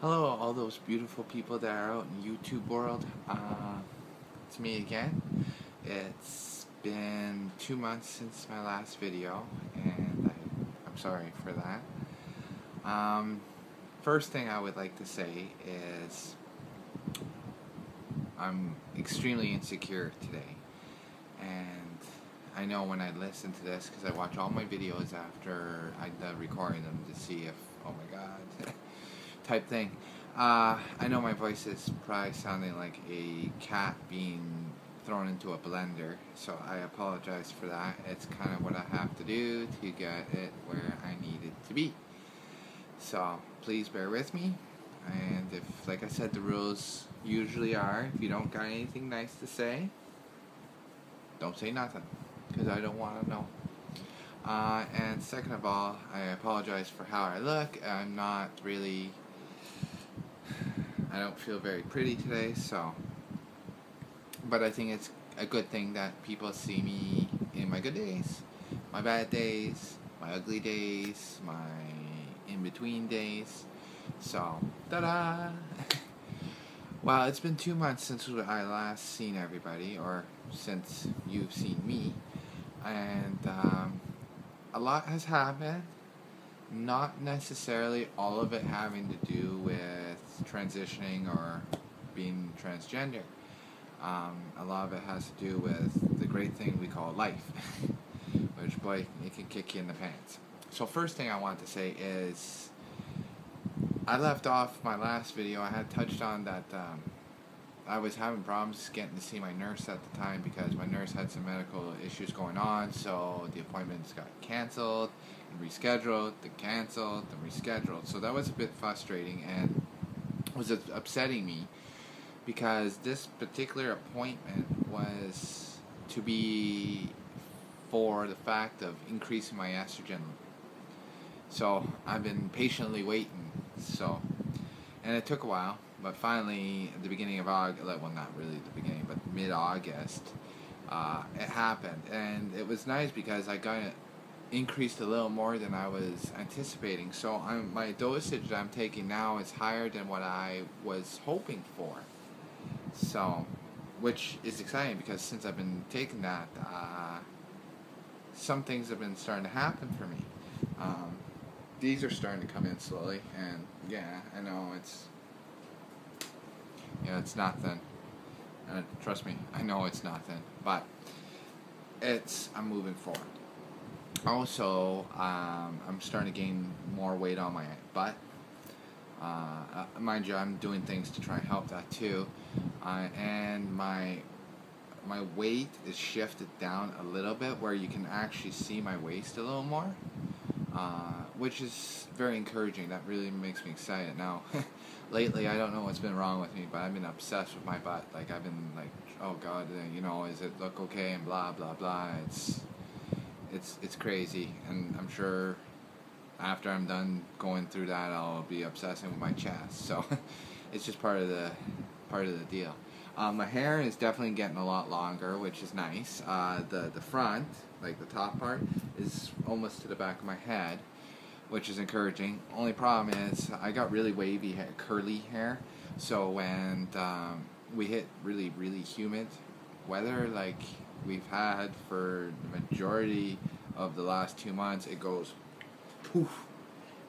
Hello, all those beautiful people that are out in YouTube world. Uh, it's me again. It's been two months since my last video, and I, I'm sorry for that. Um, first thing I would like to say is I'm extremely insecure today, and I know when I listen to this because I watch all my videos after I'm done recording them to see if oh my god type thing. Uh, I know my voice is probably sounding like a cat being thrown into a blender, so I apologize for that. It's kind of what I have to do to get it where I need it to be. So please bear with me. And if, like I said, the rules usually are if you don't got anything nice to say, don't say nothing because I don't want to know. Uh, and second of all, I apologize for how I look. I'm not really I don't feel very pretty today, so. But I think it's a good thing that people see me in my good days, my bad days, my ugly days, my in between days. So, ta da! well, it's been two months since I last seen everybody, or since you've seen me, and um, a lot has happened. Not necessarily all of it having to do with transitioning or being transgender. Um, a lot of it has to do with the great thing we call life, which boy, it can kick you in the pants. So first thing I want to say is, I left off my last video. I had touched on that um, I was having problems getting to see my nurse at the time because my nurse had some medical issues going on. So the appointments got canceled and rescheduled, then canceled, then rescheduled. So that was a bit frustrating and was upsetting me because this particular appointment was to be for the fact of increasing my estrogen. So I've been patiently waiting. So, and it took a while, but finally, at the beginning of August, well, not really the beginning, but mid August, uh, it happened. And it was nice because I got increased a little more than I was anticipating. So I'm, my dosage that I'm taking now is higher than what I was hoping for. So, which is exciting because since I've been taking that, uh, some things have been starting to happen for me. Um, these are starting to come in slowly, and yeah, I know it's, yeah, it's nothing. Uh, trust me, I know it's nothing, but it's I'm moving forward also, um, I'm starting to gain more weight on my butt. Uh, uh, mind you, I'm doing things to try and help that too. Uh, and my my weight is shifted down a little bit where you can actually see my waist a little more, uh, which is very encouraging. That really makes me excited. Now, lately, I don't know what's been wrong with me, but I've been obsessed with my butt. Like I've been like, oh God, you know, is it look okay and blah blah blah. It's it's it's crazy, and I'm sure after I'm done going through that, I'll be obsessing with my chest. So it's just part of the part of the deal. Um, my hair is definitely getting a lot longer, which is nice. Uh, the the front, like the top part, is almost to the back of my head, which is encouraging. Only problem is I got really wavy, hair, curly hair. So when um, we hit really really humid weather, like we've had for the majority of the last two months, it goes poof,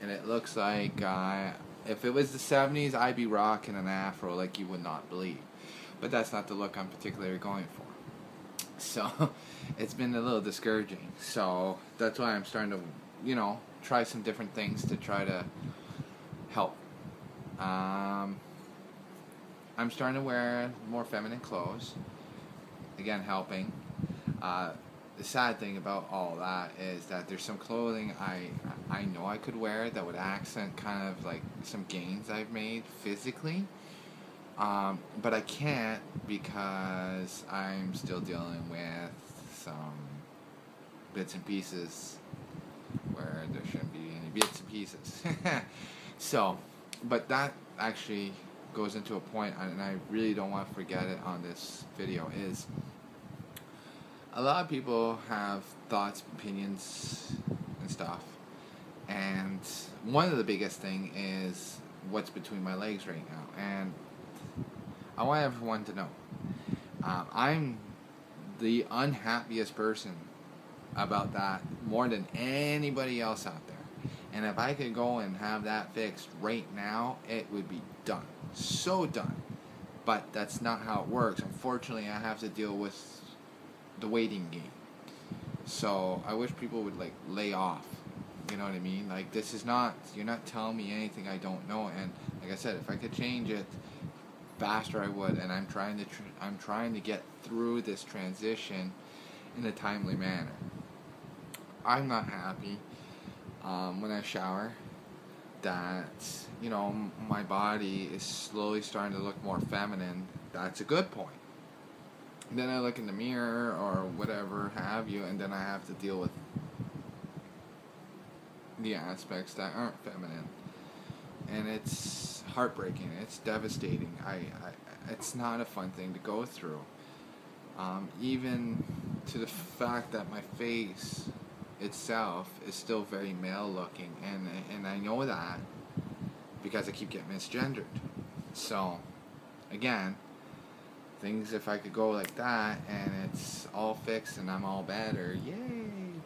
and it looks like uh, if it was the 70s, I'd be rocking an afro like you would not believe. But that's not the look I'm particularly going for. So it's been a little discouraging. So that's why I'm starting to, you know, try some different things to try to help. Um, I'm starting to wear more feminine clothes again helping. Uh, the sad thing about all that is that there's some clothing I I know I could wear that would accent kind of like some gains I've made physically, um, but I can't because I'm still dealing with some bits and pieces where there shouldn't be any bits and pieces. so, but that actually goes into a point, and I really don't want to forget it on this video is a lot of people have thoughts, opinions, and stuff. And one of the biggest thing is what's between my legs right now. And I want everyone to know um, I'm the unhappiest person about that more than anybody else out there. And if I could go and have that fixed right now, it would be done. So done. But that's not how it works. Unfortunately, I have to deal with the waiting game. So I wish people would like lay off. You know what I mean? Like this is not you're not telling me anything I don't know. And like I said, if I could change it faster, I would. And I'm trying to tr- I'm trying to get through this transition in a timely manner. I'm not happy um, when I shower that you know my body is slowly starting to look more feminine. That's a good point. Then I look in the mirror or whatever have you, and then I have to deal with the aspects that aren't feminine, and it's heartbreaking. It's devastating. I, I it's not a fun thing to go through. Um, even to the fact that my face itself is still very male looking, and and I know that because I keep getting misgendered. So, again, things if I could go like that and it's all fixed and I'm all better, yay!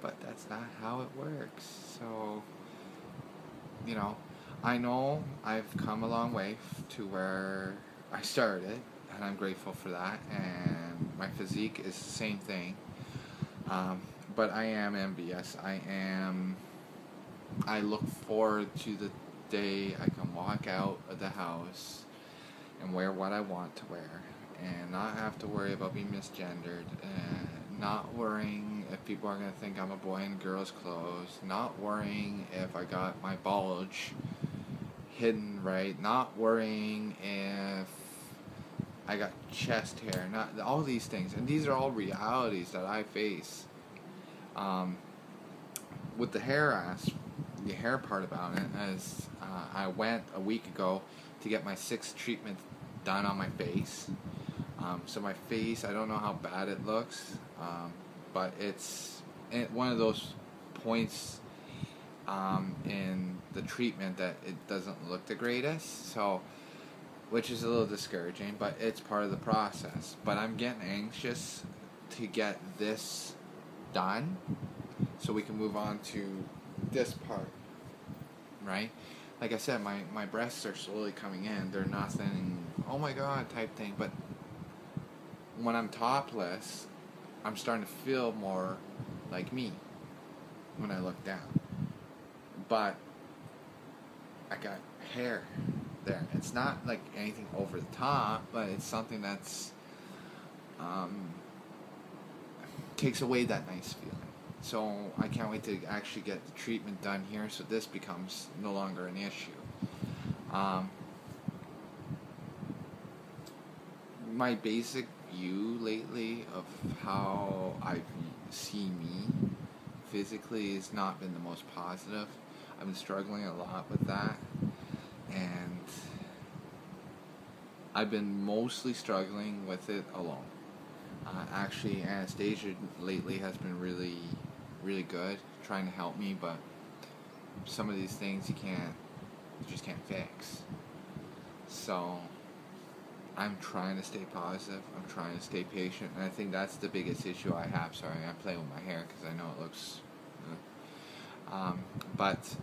But that's not how it works. So, you know, I know I've come a long way to where I started, and I'm grateful for that. And my physique is the same thing. Um, but I am envious. I am. I look forward to the day I can walk out of the house and wear what I want to wear and not have to worry about being misgendered and not worrying if people are going to think I'm a boy in girls' clothes, not worrying if I got my bulge hidden right, not worrying if I got chest hair, not all these things. And these are all realities that I face um, with the hair ass, the hair part about it, as uh, I went a week ago to get my sixth treatment done on my face. Um, so my face, I don't know how bad it looks, um, but it's one of those points um, in the treatment that it doesn't look the greatest. So, which is a little discouraging, but it's part of the process. But I'm getting anxious to get this done so we can move on to this part right? Like i said my, my breasts are slowly coming in. They're nothing oh my god type thing. But when i'm topless i'm starting to feel more like me when i look down. But i got hair there. It's not like anything over the top but it's something that's um, takes away that nice feeling. So I can't wait to actually get the treatment done here so this becomes no longer an issue. Um, my basic view lately of how I see me physically has not been the most positive. I've been struggling a lot with that. And I've been mostly struggling with it alone. Uh, actually, Anastasia lately has been really, really good trying to help me, but some of these things you can't, you just can't fix. So, I'm trying to stay positive. I'm trying to stay patient, and I think that's the biggest issue I have. Sorry, I'm playing with my hair because I know it looks. Uh, um, but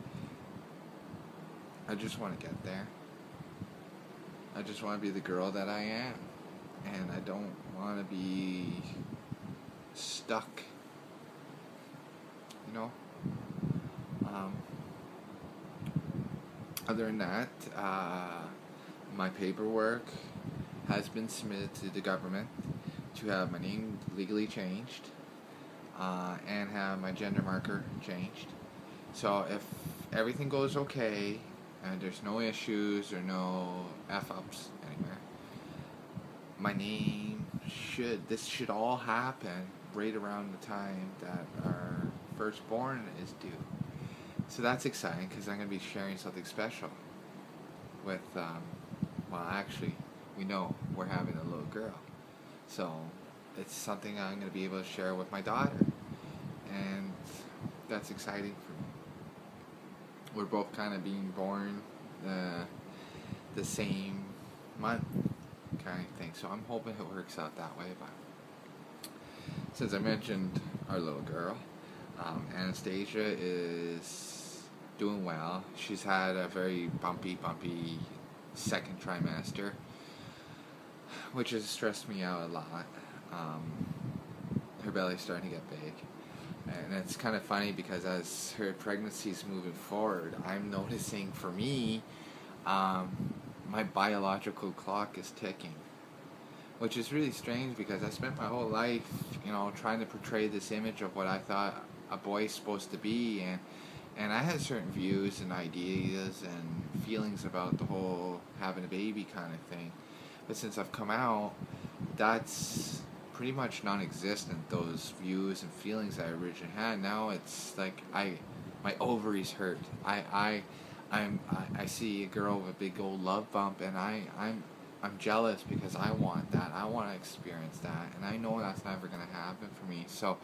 I just want to get there. I just want to be the girl that I am and I don't want to be stuck. You know. Um, other than that, uh, my paperwork has been submitted to the government to have my name legally changed uh, and have my gender marker changed. So if everything goes okay and there's no issues or no f ups my name should this should all happen right around the time that our firstborn is due. So that's exciting because I'm going to be sharing something special with, um, well, actually, we know we're having a little girl. So it's something I'm going to be able to share with my daughter. And that's exciting for me. We're both kind of being born uh, the same month kind of thing. So I'm hoping it works out that way. But since I mentioned our little girl, um, Anastasia is doing well. She's had a very bumpy, bumpy second trimester, which has stressed me out a lot. Um, her belly's starting to get big. And it's kind of funny because as her pregnancy is moving forward, I'm noticing for me, um, my biological clock is ticking. Which is really strange because I spent my whole life, you know, trying to portray this image of what I thought a boy's supposed to be, and and I had certain views and ideas and feelings about the whole having a baby kind of thing. But since I've come out, that's pretty much non-existent. Those views and feelings I originally had. Now it's like I, my ovaries hurt. I I, I'm I, I see a girl with a big old love bump, and I I'm I'm jealous because I want that. I want to experience that, and I know that's never gonna happen for me. So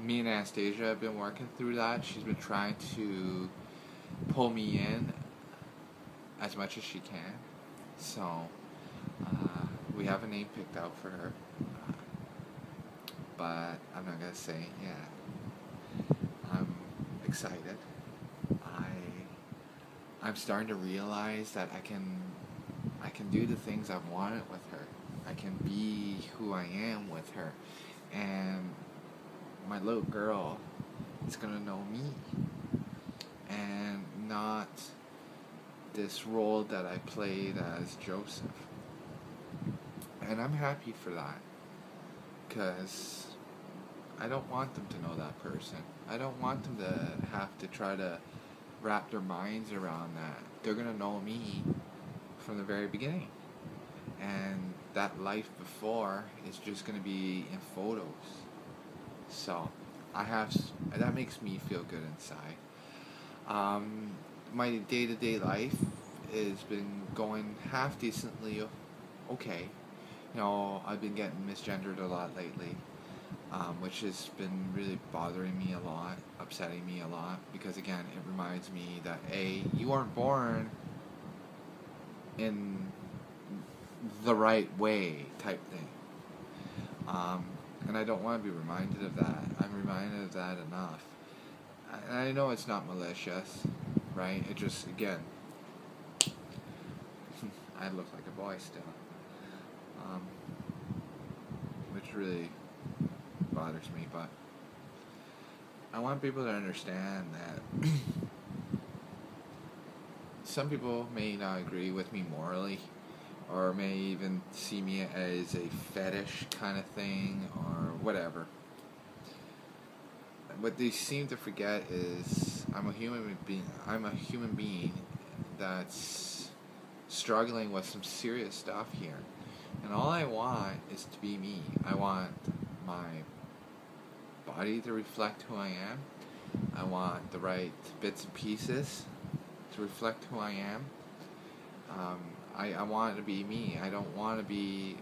me and Anastasia have been working through that. She's been trying to pull me in as much as she can. So uh, we have a name picked out for her, but I'm not gonna say it yet. I'm excited. I I'm starting to realize that I can I can do the things I've wanted with her. I can be who I am with her, and my little girl is gonna know me and not this role that I played as Joseph. And I'm happy for that because I don't want them to know that person. I don't want them to have to try to wrap their minds around that. They're gonna know me from the very beginning. And that life before is just gonna be in photos. So, I have that makes me feel good inside. Um, my day to day life has been going half decently okay. You know, I've been getting misgendered a lot lately, um, which has been really bothering me a lot, upsetting me a lot, because again, it reminds me that A, you aren't born in the right way type thing. Um, and I don't want to be reminded of that. I'm reminded of that enough. And I know it's not malicious, right? It just, again, I look like a boy still. Um, which really bothers me, but I want people to understand that some people may not agree with me morally or may even see me as a fetish kind of thing or whatever. What they seem to forget is I'm a human being. I'm a human being that's struggling with some serious stuff here, and all I want is to be me. I want my body to reflect who I am. I want the right bits and pieces to reflect who I am. Um, I, I want to be me. I don't want to be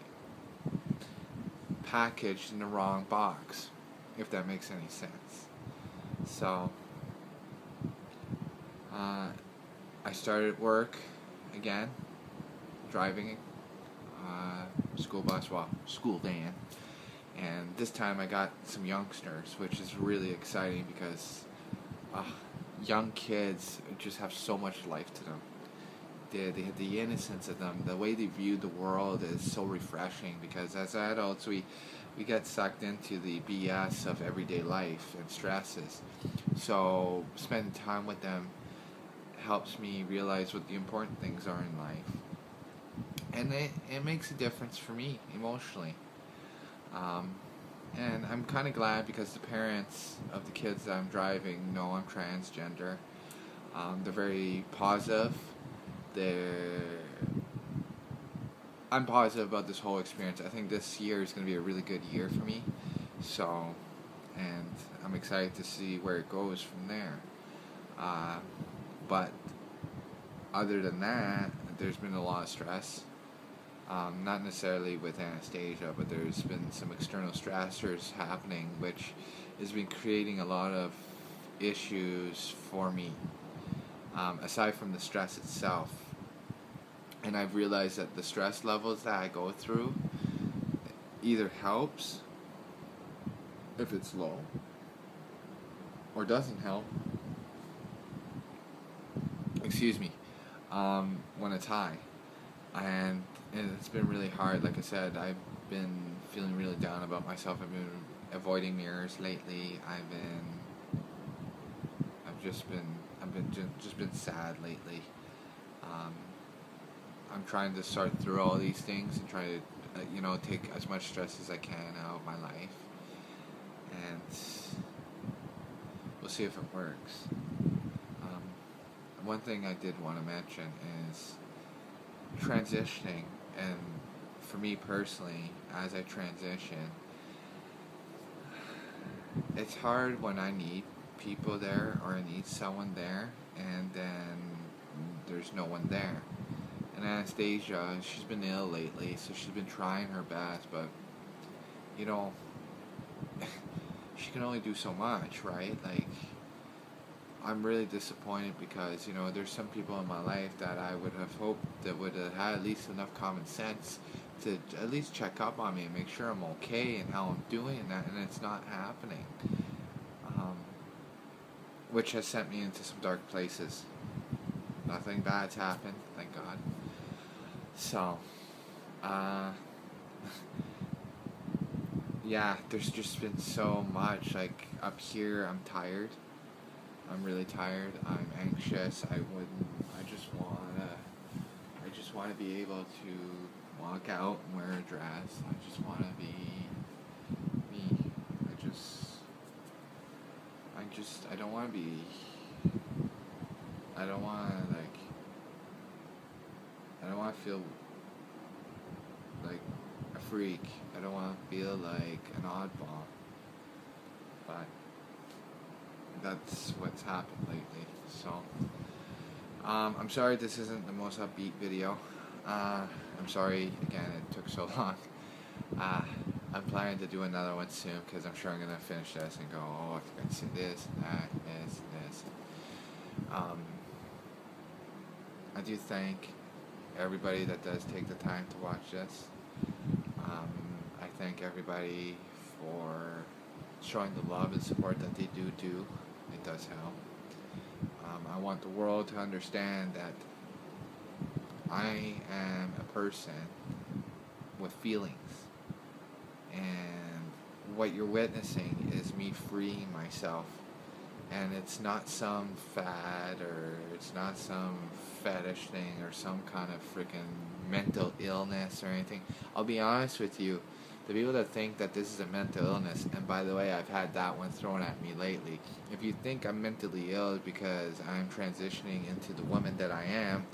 packaged in the wrong box, if that makes any sense. So, uh, I started work again, driving uh, school bus, well, school van. And this time I got some youngsters, which is really exciting because uh, young kids just have so much life to them They, they have the innocence of them, the way they view the world is so refreshing because as adults we we get sucked into the BS of everyday life and stresses. So spending time with them helps me realize what the important things are in life. And it, it makes a difference for me emotionally. Um, and I'm kind of glad because the parents of the kids that I'm driving know I'm transgender. Um, they're very positive they're I'm positive about this whole experience. I think this year is going to be a really good year for me. So, and I'm excited to see where it goes from there. Uh, but other than that, there's been a lot of stress. Um, not necessarily with Anastasia, but there's been some external stressors happening, which has been creating a lot of issues for me. Um, aside from the stress itself, And I've realized that the stress levels that I go through either helps if it's low or doesn't help. Excuse me. Um, when it's high. And, and it's been really hard. Like I said, I've been feeling really down about myself. I've been avoiding mirrors lately. I've been I've just been I've been just been sad lately. Um, I'm trying to sort through all these things and try to uh, you know take as much stress as I can out of my life, and we'll see if it works. Um, one thing I did want to mention is transitioning, and for me personally, as I transition, it's hard when I need people there or I need someone there, and then there's no one there. And Anastasia, she's been ill lately, so she's been trying her best, but you know, she can only do so much, right? Like, I'm really disappointed because you know there's some people in my life that I would have hoped that would have had at least enough common sense to at least check up on me and make sure I'm okay and how I'm doing and that, and it's not happening. Um, which has sent me into some dark places. Nothing bad's happened, thank God. So, uh, yeah, there's just been so much. Like, up here, I'm tired. I'm really tired. I'm anxious. I wouldn't, I just wanna, I just wanna be able to walk out and wear a dress. I just wanna be me. I just, I just, I don't wanna be, I don't wanna, like, I don't wanna feel like a freak. I don't wanna feel like an oddball. But, that's what's happened lately. So, um, I'm sorry this isn't the most upbeat video. Uh, I'm sorry again it took so long. Uh, I'm planning to do another one soon because I'm sure I'm gonna finish this and go, oh, I to say this, that, this, this. Um, I do thank everybody that does take the time to watch this. Um, I thank everybody for showing the love and support that they do do it does help. Um, I want the world to understand that I am a person with feelings. And what you're witnessing is me freeing myself. And it's not some fad or it's not some fetish thing or some kind of freaking mental illness or anything. I'll be honest with you the people that think that this is a mental illness, and by the way, I've had that one thrown at me lately. If you think I'm mentally ill because I'm transitioning into the woman that I am,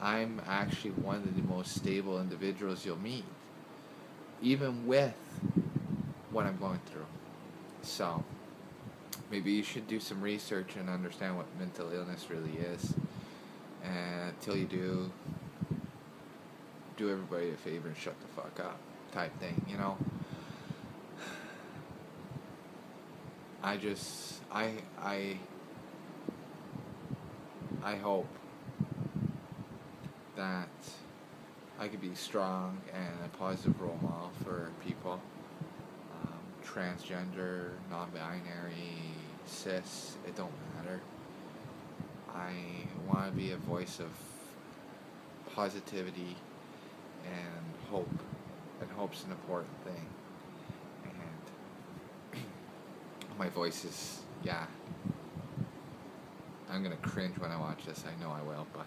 I'm actually one of the most stable individuals you'll meet, even with what I'm going through. So, maybe you should do some research and understand what mental illness really is. And until you do, do everybody a favor and shut the fuck up type thing, you know. I just I I I hope that I could be strong and a positive role model for people. Um, transgender, non-binary, cis, it don't matter. I want to be a voice of positivity and hope and hope's an important thing. And my voice is, yeah. I'm gonna cringe when I watch this. I know I will, but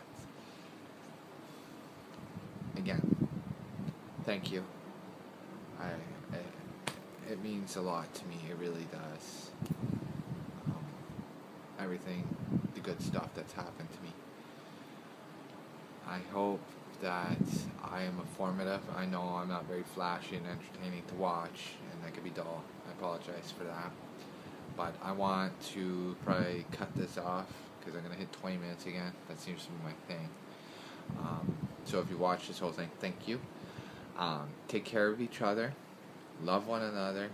again, thank you. I it, it means a lot to me. It really does. Um, everything, the good stuff that's happened to me. I hope that I am informative. I know I'm not very flashy and entertaining to watch, and that could be dull. I apologize for that. But I want to probably cut this off because I'm going to hit 20 minutes again. That seems to be my thing. Um, so if you watch this whole thing, thank you. Um, take care of each other. Love one another.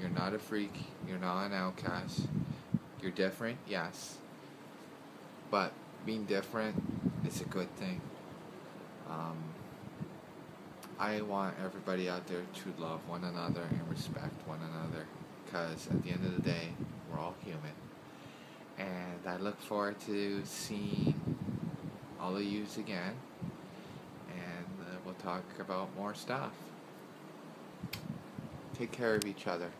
You're not a freak. You're not an outcast. You're different, yes. But being different is a good thing Um, I want everybody out there to love one another and respect one another because at the end of the day, we're all human. And I look forward to seeing all of yous again. And uh, we'll talk about more stuff. Take care of each other.